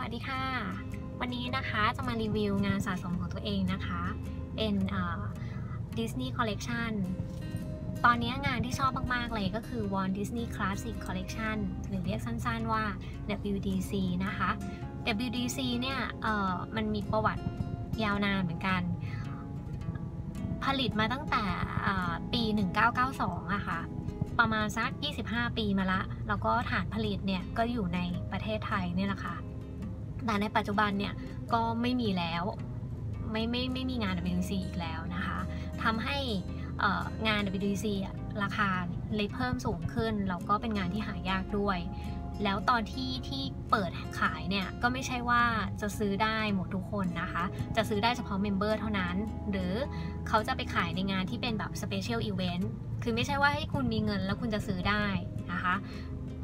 วัสดีค่ะ วันนี้นะคะจะมารีวิวงานสะสมของตัวเองนะคะ เป็นดิสนีย์คอลเลกชันตอนนี้งานที่ชอบมาก ๆ เลยก็คือ Walt Disney Classic Collection หรือเรียกสั้น ๆ ว่า WDC นะคะ WDC เนี่ยมันมีประวัติยาวนานเหมือนกัน ผลิตมาตั้งแต่ปี 1992อะค่ะประมาณสัก 25 ปีมาละ แล้วก็ฐานผลิตเนี่ยก็อยู่ในประเทศไทยเนี่ยแหละค่ะ แต่ในปัจจุบันเนี่ยก็ไม่มีแล้วไม่ไม่ไม่มีงาน WDC อีกแล้วนะคะทำให้งาน WDC ราคาเลยเพิ่มสูงขึ้นแล้วก็เป็นงานที่หายากด้วย แล้วตอนที่ที่เปิดขายเนี่ยก็ไม่ใช่ว่าจะซื้อได้หมดทุกคนนะคะ จะซื้อได้เฉพาะ member เท่านั้น หรือเขาจะไปขายในงานที่เป็นแบบ special event คือไม่ใช่ว่าให้คุณมีเงินแล้วคุณจะซื้อได้นะคะ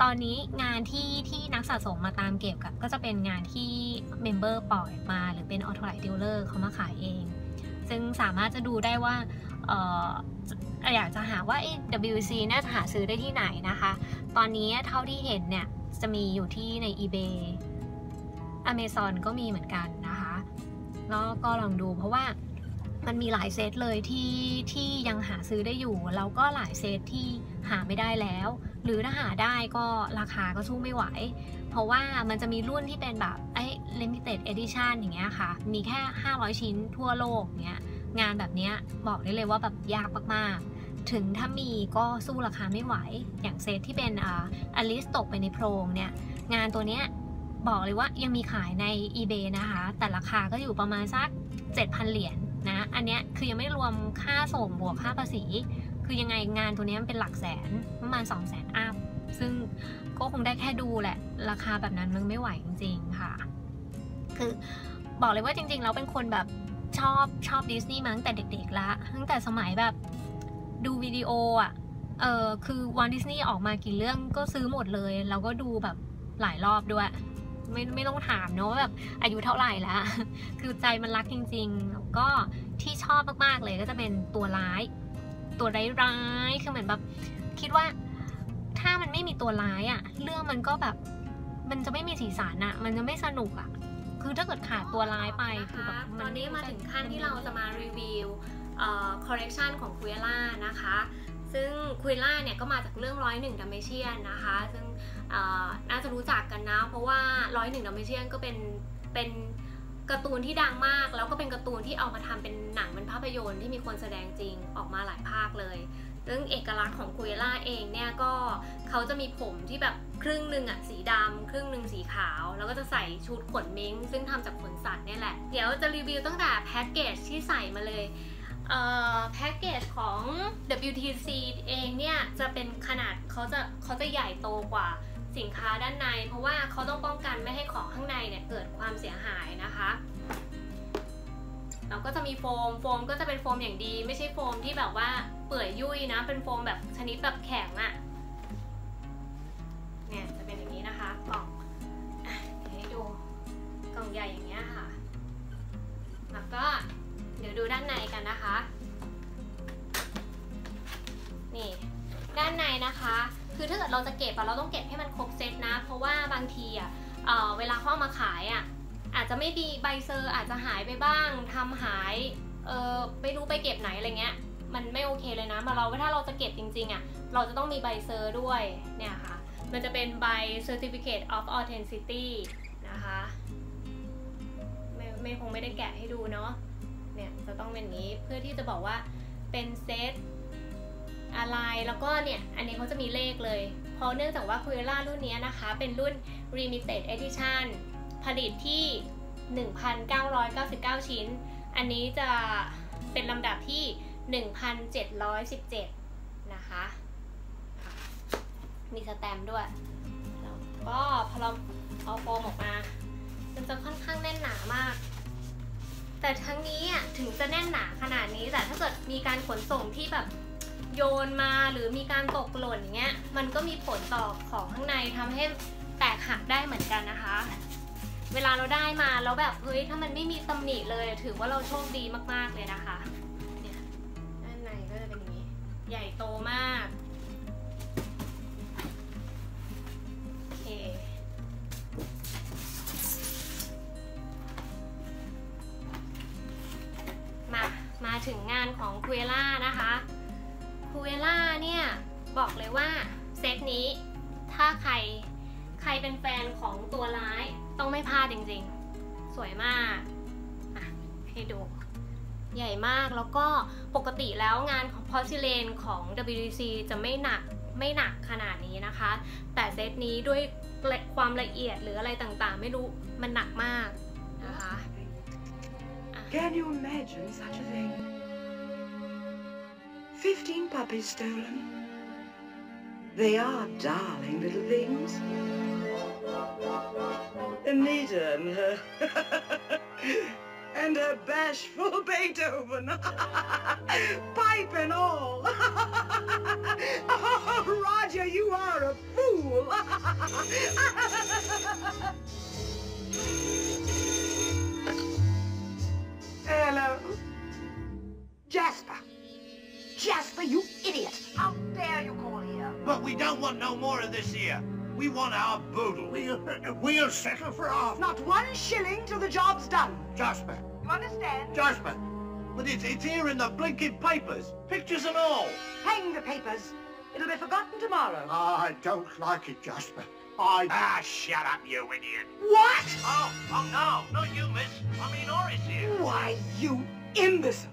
ตอนนี้งานที่ที่นักสะสมมาตามเก็บกับก็จะเป็นงานที่ member ปล่อยมา หรือเป็น authorized dealer เขามาขายเอง ซึ่งสามารถจะดูได้ว่าอยากจะหาว่า WDC น่าจะหาซื้อได้ที่ไหนนะคะ ตอนนี้เท่าที่เห็นเนี่ย จะมีอยู่ที่ใน eBay Amazon ก็มีเหมือนกันนะคะ แล้วก็ลองดูเพราะว่ามันมีหลายเซตเลยที่ที่ยังหาซื้อได้อยู่ แล้วก็หลายเซตที่หาไม่ได้แล้ว หรือถ้าหาได้ก็ราคาก็สู้ไม่ไหว เพราะว่ามันจะมีรุ่นที่เป็นแบบไอ้ limited edition อย่างเงี้ยค่ะ มีแค่ 500 ชิ้นทั่วโลกเงี้ย งานแบบเนี้ยบอกได้เลยว่าแบบยากมากๆ ถึงถ้ามีก็สู้ราคาไม่ไหว อย่างเซตที่เป็นอ่าอลิสตกไปในโพรงเนี่ย งานตัวเนี้ยบอกเลยว่ายังมีขายใน eBay นะคะ แต่ราคาก็อยู่ประมาณสัก 7,000 เหรียญนะ อันเนี้ยคือยังไม่รวมค่าส่งบวกค่าภาษี คือยังไงงานตัวนี้มันเป็นหลักแสนประมาณ2 0 0แสนอัพซึ่งก็คงได้แค่ดูแหละ ราคาแบบนั้นมันไม่ไหวจริง ๆ ค่ะ คือบอกเลยว่าจริงๆเราเป็นคนแบบชอบชอบดิสนีย์มาตั้งแต่เด็กๆละตั้งแต่สมัยแบบดูวิดีโออะเออคือวันดิสนีย์ออกมากี่เรื่องก็ซื้อหมดเลยเราก็ดูแบบหลายรอบด้วย ไม่ไม่ต้องถามเนาะว่าแบบอายุเท่าไหร่แล้วคือใจมันรักจริงๆ แล้วก็ที่ชอบมากๆเลยก็จะเป็นตัวร้าย ตัวร้ายๆคือเหมือนแบบคิดว่าถ้ามันไม่มีตัวร้ายอะเรื่องมันก็แบบมันจะไม่มีสีสันอะมันจะไม่สนุกอะคือถ้าเกิดขาดตัวร้ายไปคือแบบตอนนี้มาถึงขั้นที่เราจะมารีวิวคอลเลกชันของ Cruella นะคะ ซึ่ง Cruella เนี่ยก็มาจากเรื่องร้อยหนึ่งดัมเมเชียนนะคะ ซึ่งน่าจะรู้จักกันนะ เพราะว่าร้อยหนึ่งดัมเมเชียนก็เป็นเป็น การ์ตูนที่ดังมาก แล้วก็เป็นการ์ตูนที่เอามาทำเป็นหนังเป็นภาพยนตร์ที่มีคนแสดงจริงออกมาหลายภาคเลยซึ่งเอกลักษณ์ของ Cruella เองเนี่ยก็เขาจะมีผมที่แบบครึ่งหนึ่งอะสีดำครึ่งหนึ่งสีขาว แล้วก็จะใส่ชุดขนมิงค์ซึ่งทำจากขนสัตว์นี่แหละ เดี๋ยวจะรีวิวตั้งแต่แพ็กเกจที่ใส่มาเลยแพ็กเกจของ WTC เองเนี่ยจะเป็นขนาดเขาจะเขาจะใหญ่โตกว่า สินค้าด้านใน เพราะว่าเขาต้องป้องกันไม่ให้ของข้างในเนี่ยเกิดความเสียหายนะคะเราก็จะมีโฟม โฟมก็จะเป็นโฟมอย่างดี ไม่ใช่โฟมที่แบบว่าเปื่อยยุ่ยนะ เป็นโฟมแบบชนิดแบบแข็งอะ่ะ เนี่ยจะเป็นอย่างนี้นะคะกล่องให้ดูกล่องใหญ่อย่างเงี้ยค่ะ แล้วก็เดี๋ยวดูด้านในกันนะคะ นี่ด้านในนะคะ คือถ้าเกิดเราจะเก็บอะเราต้องเก็บให้มันครบเซตนะ เพราะว่าบางทีอะเเวลาเข้ามาขายอะอาจจะไม่มีใบเซอร์อาจจะหายไปบ้างทำหายเออไม่รู้ไปเก็บไหนอะไรเงี้ย มันไม่โอเคเลยนะมาเราถ้าเราจะเก็บจริงๆอะเราจะต้องมีใบเซอร์ด้วยเนี่ยค่ะ มันจะเป็นใบ Certificate of Authenticity นะคะไม่ไม่คงไม่ได้แกะให้ดูเนาะเนี่ยจะต้องเป็นนี้เพื่อที่จะบอกว่าเป็นเซต อะไร แล้วก็เนี่ย อันนี้เขาจะมีเลขเลย เพราะเนื่องจากว่าคุยล่ารุ่นนี้นะคะ เป็นรุ่น limited edition ผลิตที่ 1,999 ชิ้น อันนี้จะเป็นลำดับที่ 1,717 นะคะมีสแตมด้วย แล้วก็พอเราเอาโฟมออกมา มันจะค่อนข้างแน่นหนามาก แต่ทั้งนี้อะถึงจะแน่นหนาขนาดนี้ แต่ถ้าเกิดมีการขนส่งที่แบบ โยนมาหรือมีการตกหล่นเงี้ยมันก็มีผลต่อของข้างในทำให้แตกหักได้เหมือนกันนะคะ เวลาเราได้มาแล้วแบบเฮ้ยถ้ามันไม่มีตำหนิเลยถือว่าเราโชคดีมากๆเลยนะคะเนี่ยด้านในก็จะเป็นอย่างนี้ ใหญ่โตมากโอเคมามาถึงงานของคุเอล่านะคะ เอล่าเนี่ยบอกเลยว่าเซตนี้ถ้าใครใครเป็นแฟนของตัวร้ายต้องไม่พลาดจริงๆ สวยมากให้ดู ใหญ่มากแล้วก็ปกติแล้วงานของพอซิเลนของ WDC จะไม่หนักไม่หนักขนาดนี้นะคะ แต่เซตนี้ด้วยความละเอียดหรืออะไรต่างๆ ไม่รู้มันหนักมากนะคะ Can you imagine such a thing? Fifteen puppies stolen. They are darling little things. Uh, Anita and her and her bashful Beethoven. Pipe and all. oh, Roger, you are a fool. Hello. Jasper. Jasper, you idiot. How dare you call here? But we don't want no more of this here. We want our boodle. We'll, we'll settle for half. Not one shilling till the job's done. Jasper, You understand? Jasper. But it's, it's here in the blinking papers. Pictures and all. Hang the papers. It'll be forgotten tomorrow. I don't like it, Jasper. I... Ah, shut up, you idiot. What? Oh, oh, no. Not you, miss. I mean Horace here. Why, you imbecile.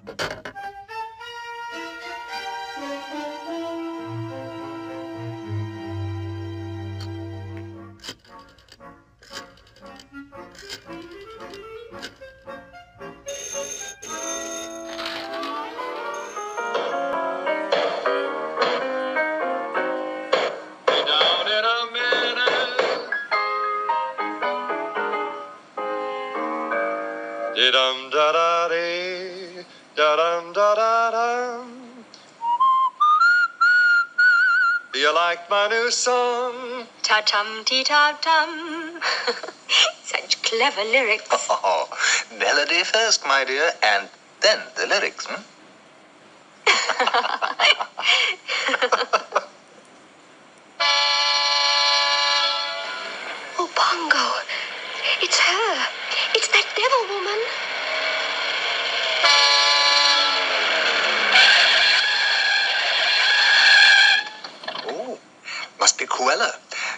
Da dum da da dum. Do you like my new song? Ta tum tee ta tum. Such clever lyrics. Oh, melody first, my dear, and then the lyrics, hmm? Oh, Bongo. It's her. It's that devil woman. Oh, must be Cruella,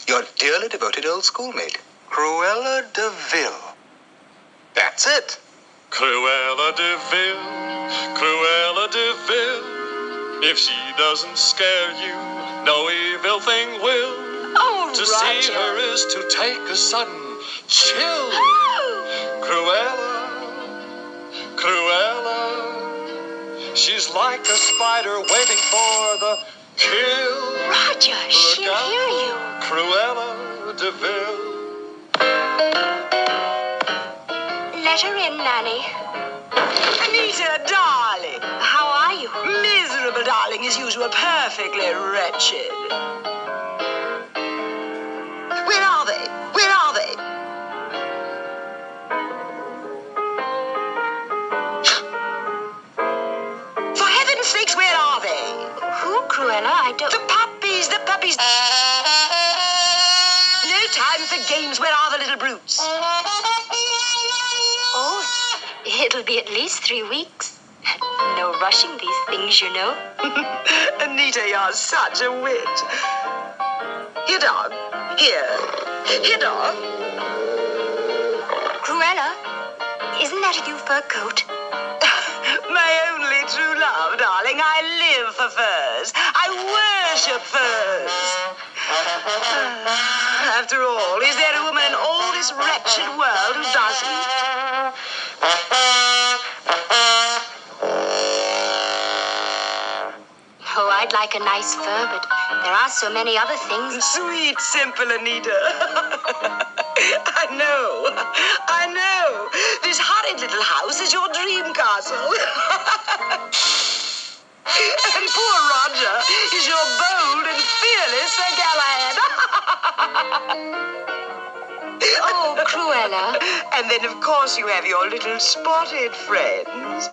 your dearly devoted old schoolmate. Cruella de Vil. That's it. Cruella de Vil, Cruella de Vil. If she doesn't scare you, no evil thing will. Oh, To Roger. see her is to take a sudden chill. Oh, Cruella, Cruella. She's like a spider waiting for the kill. Roger, she'll out, hear you. Cruella de Vil. Let her in, Nanny. Anita, darling. How are you? Miserable, darling, as usual. Perfectly wretched. Cruella? I don't. The puppies, the puppies. No time for games. Where are the little brutes? Oh, it'll be at least three weeks. No rushing these things, you know. Anita, you're such a wit. Here, dog. Here. Here, dog. Cruella, isn't that a new fur coat? My only true love, darling. I live for furs. I worship furs. After all, is there a woman in all this wretched world who doesn't? Oh, I'd like a nice fur, but there are so many other things. Sweet, simple Anita. I know. I know. This horrid little house castle. and poor Roger is your bold and fearless Sir Galahad. Oh, Cruella. and then, of course, you have your little spotted friends.